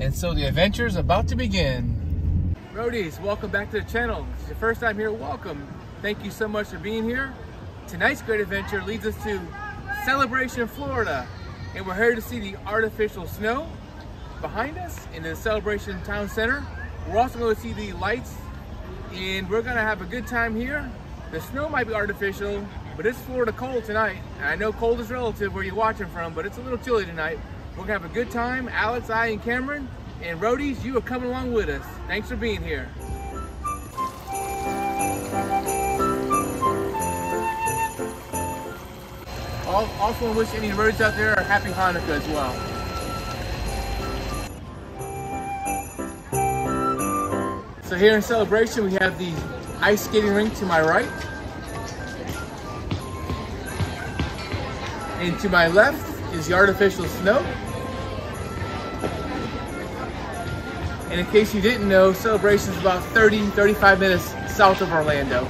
And so the adventure is about to begin. Roadies, welcome back to the channel. If it's your first time here, welcome. Thank you so much for being here. Tonight's great adventure leads us to Celebration, Florida. And we're here to see the artificial snow behind us in the Celebration Town Center. We're also going to see the lights and we're going to have a good time here. The snow might be artificial, but it's Florida cold tonight. And I know cold is relative where you're watching from, but it's a little chilly tonight. We're gonna have a good time. Alex, I, and Cameron, and Roadies, you are coming along with us. Thanks for being here. Also want wish any roadies out there a happy Hanukkah as well. So here in celebration, we have the ice skating rink to my right. And to my left is the artificial snow. And in case you didn't know, Celebration is about 30, 35 minutes south of Orlando.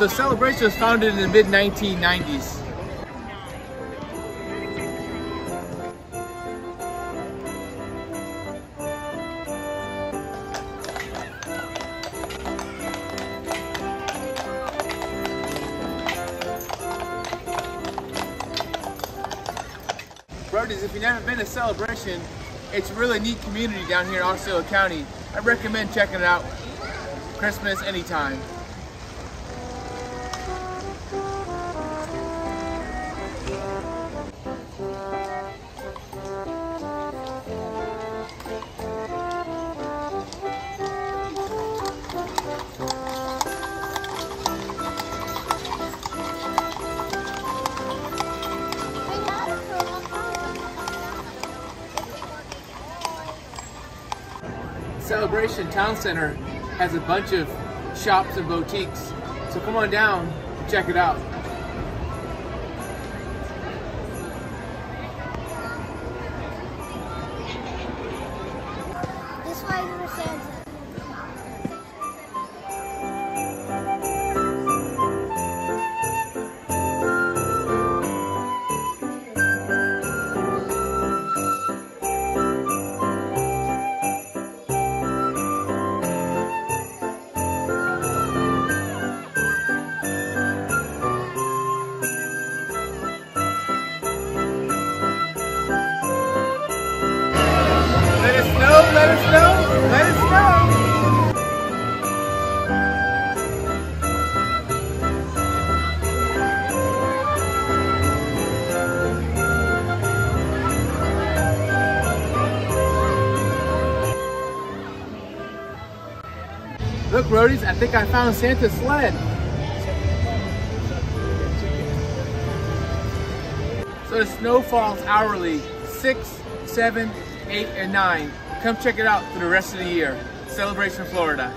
So Celebration was founded in the mid 1990s. Roadies, if you've never been to Celebration, it's a really neat community down here in Osceola County. I recommend checking it out. Christmas anytime. Celebration Town Center has a bunch of shops and boutiques. So come on down and check it out. let Look, roadies, I think I found Santa's sled. So the snow falls hourly, six, seven, eight, and nine. Come check it out for the rest of the year. Celebration Florida.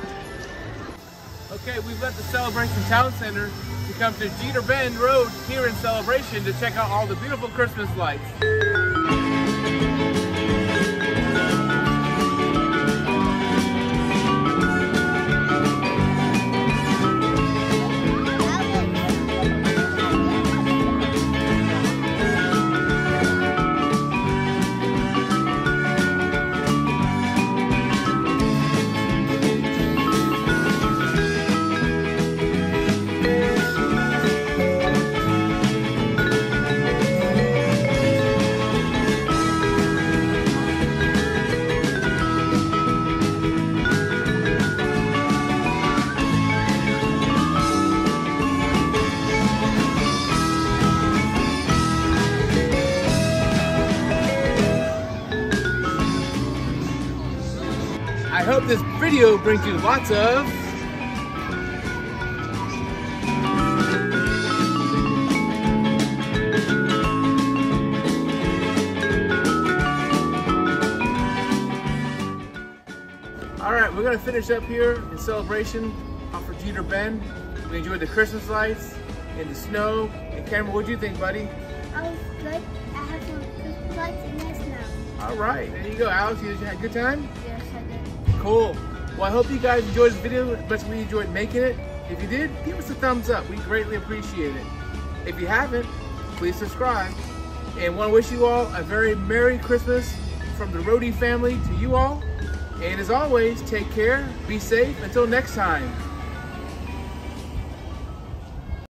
Okay, we've left the Celebration Town Center to come to Jeater Bend Road here in Celebration to check out all the beautiful Christmas lights. I hope this video brings you lots of All right, we're gonna finish up here in celebration off of Jeater Bend. We enjoyed the Christmas lights and the snow. And Cameron, what'd you think, buddy? I was good. I had some Christmas lights and the snow. All right, there you go. Alex, you had a good time? Yeah. Cool. Well, I hope you guys enjoyed this video as much as we enjoyed making it. If you did, give us a thumbs up. We greatly appreciate it. If you haven't, please subscribe. And want to wish you all a very Merry Christmas from the Roadie family to you all. And as always, take care, be safe. Until next time.